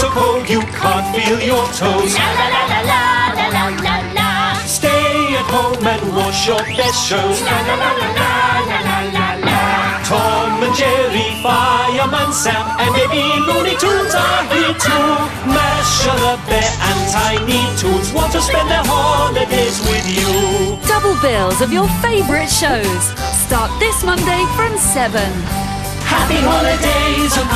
so cold you can't feel your toes. La la la la la la la la la. Stay at home and watch your best shows. La la la la la la la la la. Tom and Jerry, Fireman Sam, and maybe Looney Tunes are here too. Masha the Bear and Tiny Toons want to spend their holidays with you. Double bills of your favourite shows. Start this Monday from 7. Happy holidays on